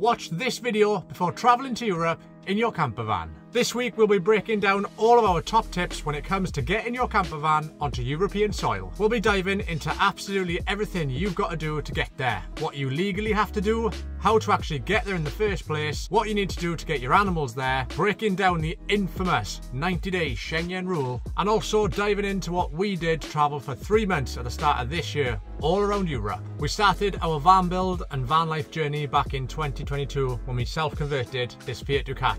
Watch this video before travelling to Europe in your camper van. This week we'll be breaking down all of our top tips when it comes to getting your camper van onto European soil. We'll be diving into absolutely everything you've got to do to get there. What you legally have to do, how to actually get there in the first place, what you need to do to get your animals there, breaking down the infamous 90 day Schengen rule, and also diving into what we did to travel for three months at the start of this year all around Europe. We started our van build and van life journey back in 2022 when we self-converted this Fiat Ducato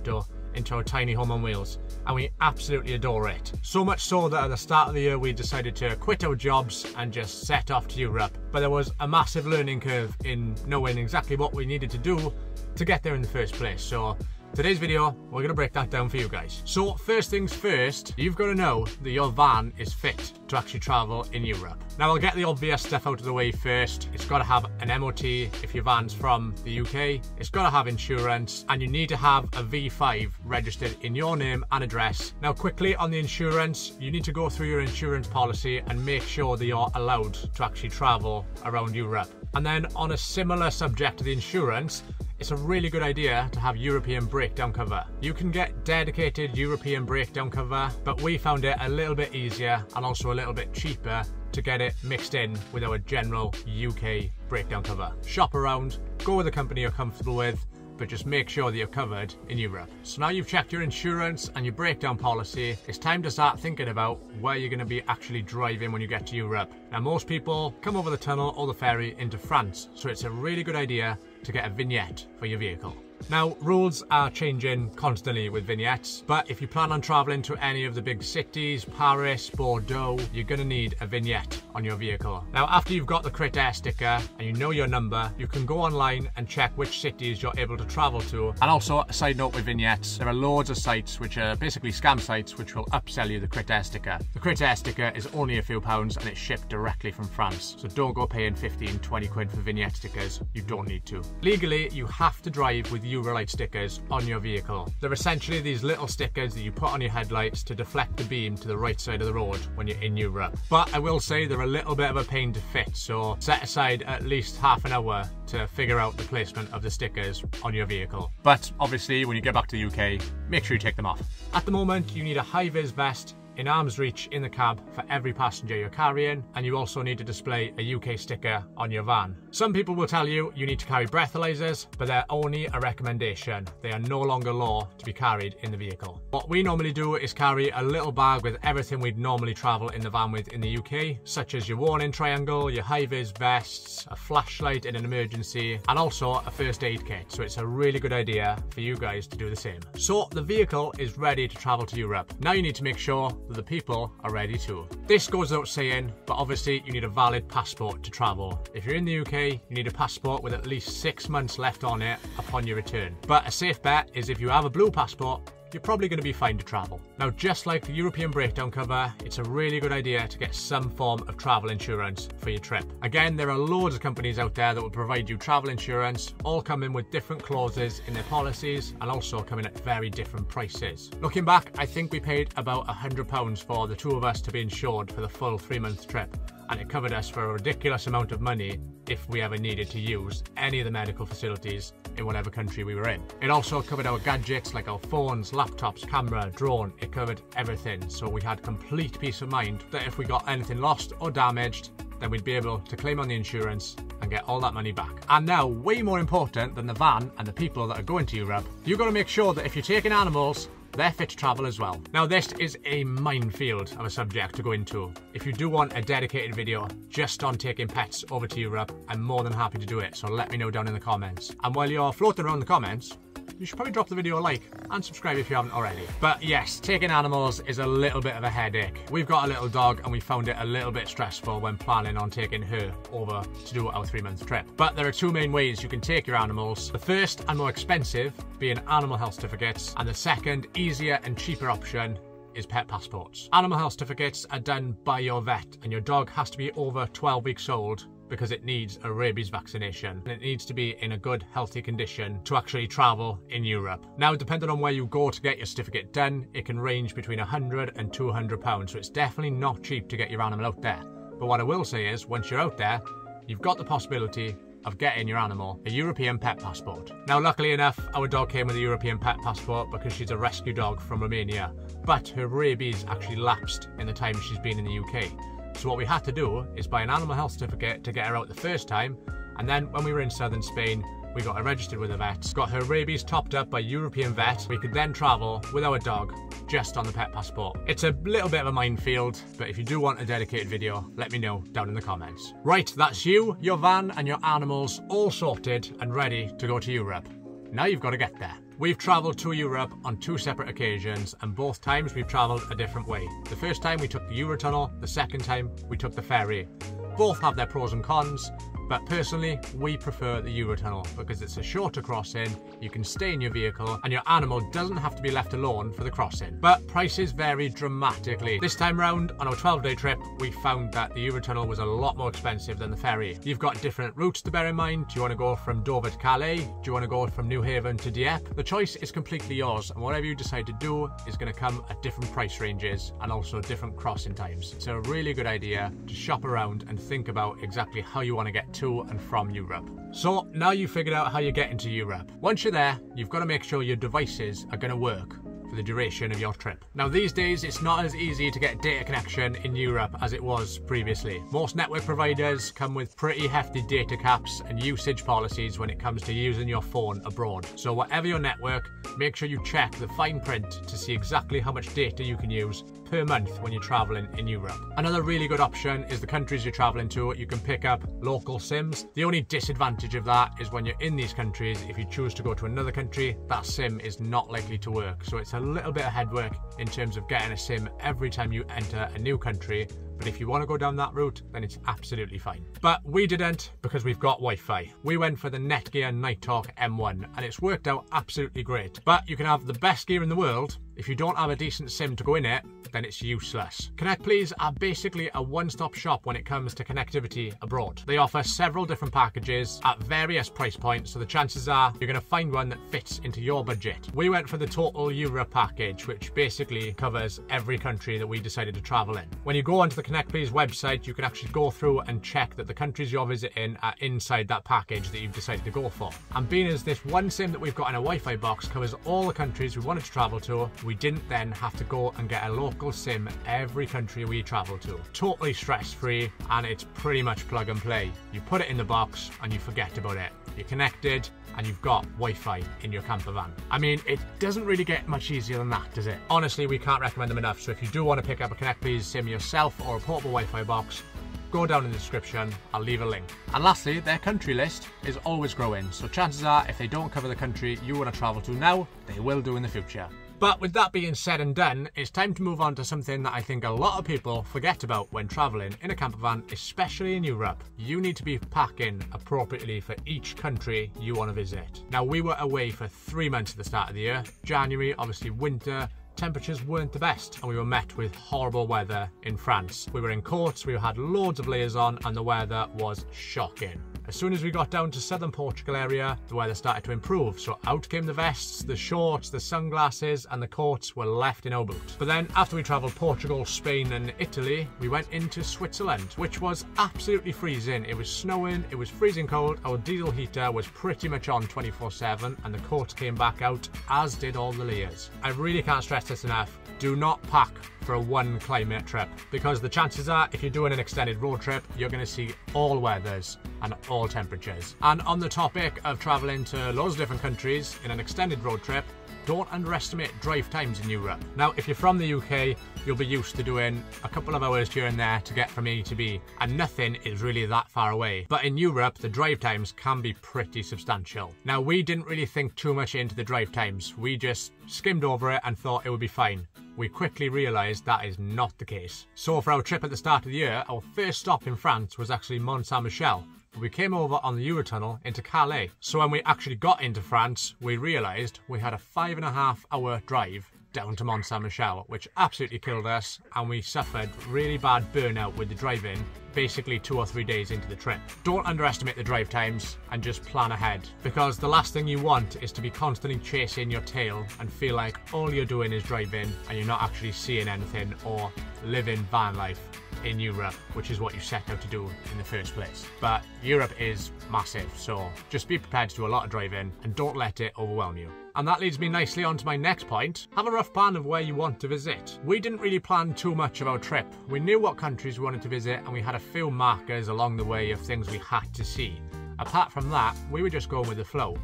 into a tiny home on wheels and we absolutely adore it. So much so that at the start of the year we decided to quit our jobs and just set off to Europe. But there was a massive learning curve in knowing exactly what we needed to do to get there in the first place. So Today's video, we're to break that down for you guys. So first things first, you've got to know that your van is fit to actually travel in Europe. Now I'll get the obvious stuff out of the way first. It's got to have an MOT if your van's from the UK. It's got to have insurance and you need to have a V5 registered in your name and address. Now quickly on the insurance, you need to go through your insurance policy and make sure that you're allowed to actually travel around Europe. And then on a similar subject to the insurance, it's a really good idea to have European breakdown cover. You can get dedicated European breakdown cover, but we found it a little bit easier and also a little bit cheaper to get it mixed in with our general UK breakdown cover. Shop around, go with a company you're comfortable with, but just make sure that you're covered in Europe. So now you've checked your insurance and your breakdown policy, it's time to start thinking about where you're going to be actually driving when you get to Europe. Now most people come over the tunnel or the ferry into France, so it's a really good idea to get a vignette for your vehicle. Now, rules are changing constantly with vignettes, but if you plan on traveling to any of the big cities, Paris, Bordeaux, you're gonna need a vignette on your vehicle. Now, after you've got the Crit Air sticker and you know your number, you can go online and check which cities you're able to travel to. And also, a side note with vignettes, there are loads of sites which are basically scam sites which will upsell you the Crit Air sticker. The Crit Air sticker is only a few pounds and it's shipped directly from France. So don't go paying 15, 20 quid for vignette stickers. You don't need to. Legally, you have to drive with Eurolight stickers on your vehicle. They're essentially these little stickers that you put on your headlights to deflect the beam to the right side of the road when you're in Europe. But I will say they're a little bit of a pain to fit, so set aside at least half an hour to figure out the placement of the stickers on your vehicle. But obviously, when you get back to the UK, make sure you take them off. At the moment, you need a high-vis vest in arm's reach in the cab for every passenger you're carrying, and you also need to display a UK sticker on your van. Some people will tell you you need to carry breathalyzers, but they're only a recommendation. They are no longer law to be carried in the vehicle. What we normally do is carry a little bag with everything we'd normally travel in the van with in the UK, such as your warning triangle, your high-vis vests, a flashlight in an emergency, and also a first aid kit. So it's a really good idea for you guys to do the same. So the vehicle is ready to travel to Europe. Now you need to make sure the people are ready too. This goes without saying, but obviously you need a valid passport to travel. If you're in the UK, you need a passport with at least six months left on it upon your return. But a safe bet is if you have a blue passport, you're probably going to be fine to travel. Now, just like the European breakdown cover, it's a really good idea to get some form of travel insurance for your trip. Again, there are loads of companies out there that will provide you travel insurance, all coming with different clauses in their policies and also coming at very different prices. Looking back, I think we paid about £100 for the two of us to be insured for the full three month trip and it covered us for a ridiculous amount of money if we ever needed to use any of the medical facilities in whatever country we were in. It also covered our gadgets like our phones, laptops, camera, drone, it covered everything. So we had complete peace of mind that if we got anything lost or damaged, then we'd be able to claim on the insurance and get all that money back. And now, way more important than the van and the people that are going to Europe, you've got to make sure that if you're taking animals, they're fit to travel as well. Now this is a minefield of a subject to go into. If you do want a dedicated video just on taking pets over to Europe, I'm more than happy to do it, so let me know down in the comments. And while you're floating around the comments, you should probably drop the video a like and subscribe if you haven't already. But yes, taking animals is a little bit of a headache. We've got a little dog and we found it a little bit stressful when planning on taking her over to do our three month trip. But there are two main ways you can take your animals. The first and more expensive being animal health certificates and the second easier and cheaper option is pet passports. Animal health certificates are done by your vet and your dog has to be over 12 weeks old because it needs a rabies vaccination and it needs to be in a good healthy condition to actually travel in Europe. Now depending on where you go to get your certificate done it can range between 100 and 200 pounds so it's definitely not cheap to get your animal out there. But what I will say is once you're out there you've got the possibility of getting your animal a European pet passport. Now, luckily enough, our dog came with a European pet passport because she's a rescue dog from Romania, but her rabies actually lapsed in the time she's been in the UK. So what we had to do is buy an animal health certificate to get her out the first time, and then when we were in southern Spain, we got her registered with a vet, got her rabies topped up by European vet. We could then travel with our dog just on the pet passport. It's a little bit of a minefield, but if you do want a dedicated video, let me know down in the comments. Right, that's you, your van and your animals all sorted and ready to go to Europe. Now you've got to get there. We've travelled to Europe on two separate occasions, and both times we've travelled a different way. The first time we took the Eurotunnel, the second time we took the ferry. Both have their pros and cons, but personally, we prefer the Eurotunnel because it's a shorter crossing, you can stay in your vehicle, and your animal doesn't have to be left alone for the crossing. But prices vary dramatically. This time round, on our 12 day trip, we found that the Eurotunnel was a lot more expensive than the ferry. You've got different routes to bear in mind. Do you want to go from Dover to Calais? Do you want to go from Newhaven to Dieppe? The choice is completely yours, and whatever you decide to do is going to come at different price ranges and also different crossing times. It's a really good idea to shop around and think about exactly how you want to get to to and from Europe. So now you've figured out how you get into Europe. Once you're there, you've got to make sure your devices are going to work for the duration of your trip. Now these days it's not as easy to get data connection in Europe as it was previously. Most network providers come with pretty hefty data caps and usage policies when it comes to using your phone abroad. So whatever your network, make sure you check the fine print to see exactly how much data you can use per month when you're traveling in Europe. Another really good option is the countries you're traveling to, you can pick up local SIMs. The only disadvantage of that is when you're in these countries, if you choose to go to another country, that SIM is not likely to work. So it's a little bit of headwork in terms of getting a SIM every time you enter a new country but if you want to go down that route, then it's absolutely fine. But we didn't because we've got Wi-Fi. We went for the Netgear Nighthawk M1 and it's worked out absolutely great. But you can have the best gear in the world if you don't have a decent SIM to go in it, then it's useless. Connect Please are basically a one-stop shop when it comes to connectivity abroad. They offer several different packages at various price points, so the chances are you're going to find one that fits into your budget. We went for the Total Europe package, which basically covers every country that we decided to travel in. When you go onto the Connect Please website, you can actually go through and check that the countries you're visiting are inside that package that you've decided to go for. And being as this one SIM that we've got in a Wi-Fi box covers all the countries we wanted to travel to, we didn't then have to go and get a local SIM every country we travel to. Totally stress free and it's pretty much plug and play. You put it in the box and you forget about it. You're connected and you've got Wi-Fi in your camper van. I mean, it doesn't really get much easier than that, does it? Honestly, we can't recommend them enough. So if you do want to pick up a Connect Please SIM yourself or a portable Wi-Fi box, go down in the description, I'll leave a link. And lastly, their country list is always growing, so chances are if they don't cover the country you want to travel to now, they will do in the future. But with that being said and done, it's time to move on to something that I think a lot of people forget about when travelling in a camper van, especially in Europe. You need to be packing appropriately for each country you want to visit. Now, we were away for three months at the start of the year. January, obviously winter, temperatures weren't the best and we were met with horrible weather in France. We were in courts, we had loads of layers on and the weather was shocking. As soon as we got down to southern Portugal area, the weather started to improve. So out came the vests, the shorts, the sunglasses, and the coats were left in our boot. But then after we travelled Portugal, Spain, and Italy, we went into Switzerland, which was absolutely freezing. It was snowing, it was freezing cold. Our diesel heater was pretty much on 24 7, and the coats came back out, as did all the layers. I really can't stress this enough. Do not pack for a one climate trip because the chances are if you're doing an extended road trip you're going to see all weathers and all temperatures and on the topic of traveling to loads of different countries in an extended road trip don't underestimate drive times in Europe. Now, if you're from the UK, you'll be used to doing a couple of hours here and there to get from A to B, and nothing is really that far away. But in Europe, the drive times can be pretty substantial. Now, we didn't really think too much into the drive times. We just skimmed over it and thought it would be fine we quickly realised that is not the case. So for our trip at the start of the year, our first stop in France was actually Mont Saint-Michel, but we came over on the Eurotunnel into Calais. So when we actually got into France, we realised we had a five and a half hour drive down to Mont Saint Michel, which absolutely killed us, and we suffered really bad burnout with the driving basically two or three days into the trip. Don't underestimate the drive times and just plan ahead because the last thing you want is to be constantly chasing your tail and feel like all you're doing is driving and you're not actually seeing anything or living van life. in Europe, which is what you set out to do in the first place. But Europe is massive, so just be prepared to do a lot of driving and don't let it overwhelm you. And that leads me nicely on to my next point. Have a rough plan of where you want to visit. We didn't really plan too much of our trip. We knew what countries we wanted to visit and we had a few markers along the way of things we had to see. Apart from that, we were just going with the flow.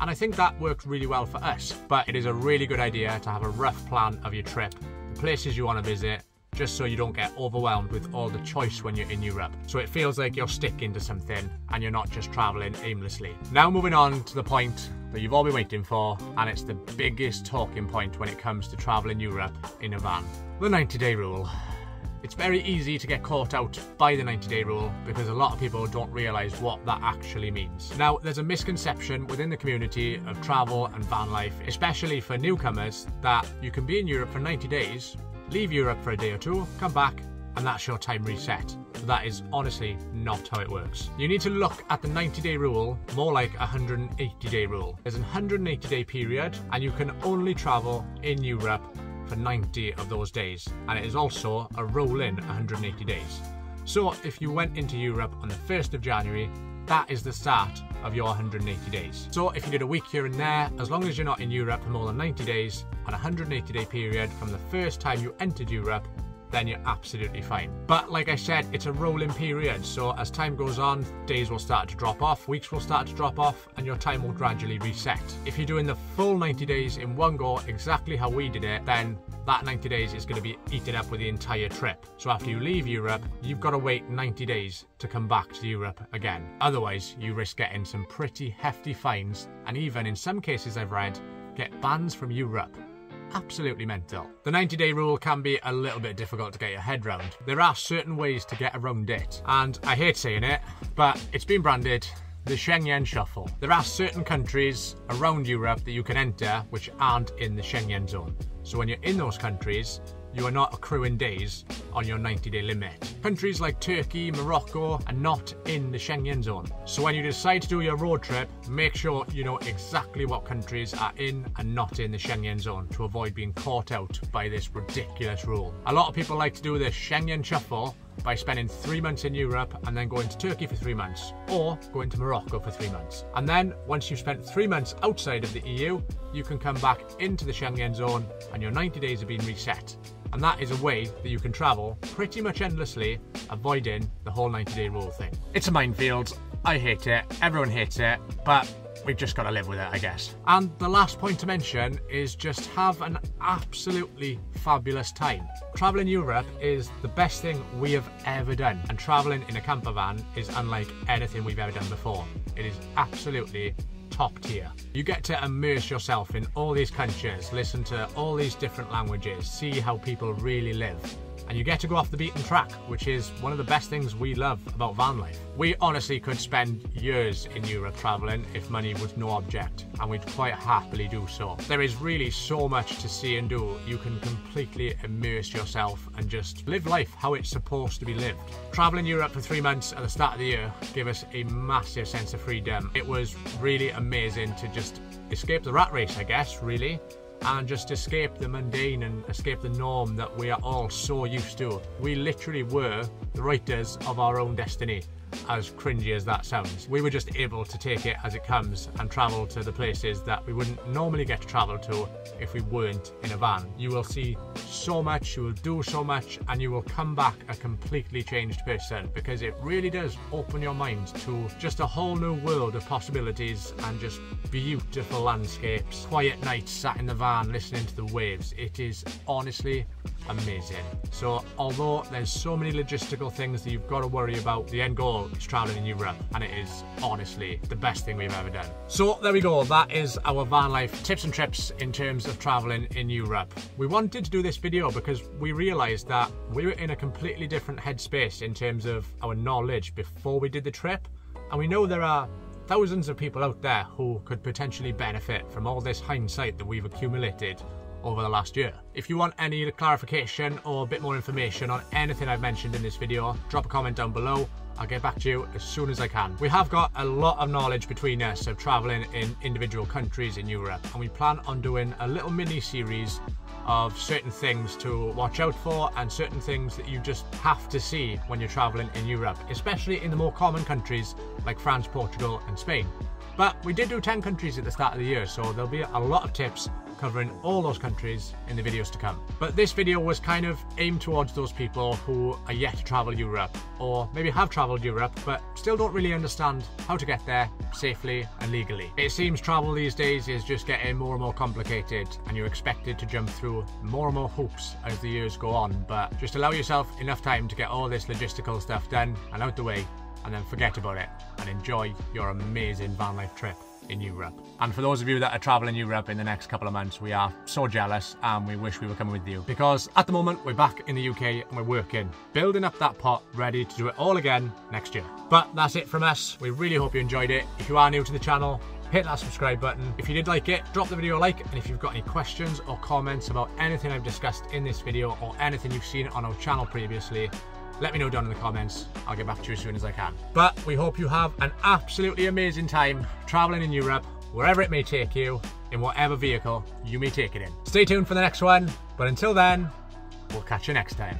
And I think that worked really well for us. But it is a really good idea to have a rough plan of your trip, the places you want to visit, just so you don't get overwhelmed with all the choice when you're in Europe. So it feels like you're sticking to something and you're not just travelling aimlessly. Now moving on to the point that you've all been waiting for, and it's the biggest talking point when it comes to travelling Europe in a van. The 90 day rule. It's very easy to get caught out by the 90 day rule because a lot of people don't realise what that actually means. Now, there's a misconception within the community of travel and van life, especially for newcomers, that you can be in Europe for 90 days, leave Europe for a day or two, come back, and that's your time reset. That is honestly not how it works. You need to look at the 90 day rule more like a 180 day rule. There's a 180 day period, and you can only travel in Europe for 90 of those days, and it is also a roll-in 180 days. So if you went into Europe on the 1st of January, that is the start of your 180 days. So if you did a week here and there, as long as you're not in Europe for more than 90 days, on a 180 day period from the first time you entered Europe then you're absolutely fine. But like I said, it's a rolling period, so as time goes on, days will start to drop off, weeks will start to drop off, and your time will gradually reset. If you're doing the full 90 days in one go, exactly how we did it, then that 90 days is going to be eaten up with the entire trip. So after you leave Europe, you've got to wait 90 days to come back to Europe again. Otherwise, you risk getting some pretty hefty fines, and even in some cases I've read, get bans from Europe absolutely mental. The 90 day rule can be a little bit difficult to get your head round. There are certain ways to get around it, and I hate saying it, but it's been branded the Schengen Shuffle. There are certain countries around Europe that you can enter which aren't in the Schengen zone. So when you're in those countries, you are not accruing days on your 90 day limit. Countries like Turkey, Morocco are not in the Schengen zone. So when you decide to do your road trip, make sure you know exactly what countries are in and not in the Schengen zone to avoid being caught out by this ridiculous rule. A lot of people like to do the Schengen shuffle by spending three months in Europe and then going to Turkey for three months, or going to Morocco for three months. And then, once you've spent three months outside of the EU, you can come back into the Schengen zone and your 90 days have been reset and that is a way that you can travel pretty much endlessly, avoiding the whole 90 day rule thing. It's a minefield, I hate it, everyone hates it, but we've just got to live with it, I guess. And the last point to mention is just have an absolutely fabulous time. Traveling Europe is the best thing we have ever done, and traveling in a camper van is unlike anything we've ever done before. It is absolutely top tier. You get to immerse yourself in all these countries, listen to all these different languages, see how people really live and you get to go off the beaten track, which is one of the best things we love about van life. We honestly could spend years in Europe travelling if money was no object, and we'd quite happily do so. There is really so much to see and do. You can completely immerse yourself and just live life how it's supposed to be lived. Travelling Europe for three months at the start of the year gave us a massive sense of freedom. It was really amazing to just escape the rat race, I guess, really and just escape the mundane and escape the norm that we are all so used to. We literally were the writers of our own destiny as cringy as that sounds. We were just able to take it as it comes and travel to the places that we wouldn't normally get to travel to if we weren't in a van. You will see so much, you will do so much, and you will come back a completely changed person because it really does open your mind to just a whole new world of possibilities and just beautiful landscapes, quiet nights sat in the van listening to the waves. It is honestly amazing. So although there's so many logistical things that you've got to worry about, the end goal is traveling in Europe and it is honestly the best thing we've ever done. So there we go, that is our van life tips and trips in terms of traveling in Europe. We wanted to do this video because we realized that we were in a completely different headspace in terms of our knowledge before we did the trip and we know there are thousands of people out there who could potentially benefit from all this hindsight that we've accumulated over the last year. If you want any clarification or a bit more information on anything I've mentioned in this video, drop a comment down below. I'll get back to you as soon as I can. We have got a lot of knowledge between us of travelling in individual countries in Europe and we plan on doing a little mini series of certain things to watch out for and certain things that you just have to see when you're traveling in Europe, especially in the more common countries like France, Portugal and Spain. But we did do 10 countries at the start of the year, so there'll be a lot of tips covering all those countries in the videos to come. But this video was kind of aimed towards those people who are yet to travel Europe, or maybe have travelled Europe, but still don't really understand how to get there safely and legally. It seems travel these days is just getting more and more complicated, and you're expected to jump through more and more hoops as the years go on, but just allow yourself enough time to get all this logistical stuff done and out the way, and then forget about it, and enjoy your amazing van life trip in Europe. And for those of you that are traveling Europe in the next couple of months, we are so jealous and we wish we were coming with you. Because at the moment, we're back in the UK and we're working, building up that pot, ready to do it all again next year. But that's it from us. We really hope you enjoyed it. If you are new to the channel, hit that subscribe button. If you did like it, drop the video a like, and if you've got any questions or comments about anything I've discussed in this video or anything you've seen on our channel previously, let me know down in the comments. I'll get back to you as soon as I can. But we hope you have an absolutely amazing time traveling in Europe, wherever it may take you, in whatever vehicle you may take it in. Stay tuned for the next one, but until then, we'll catch you next time.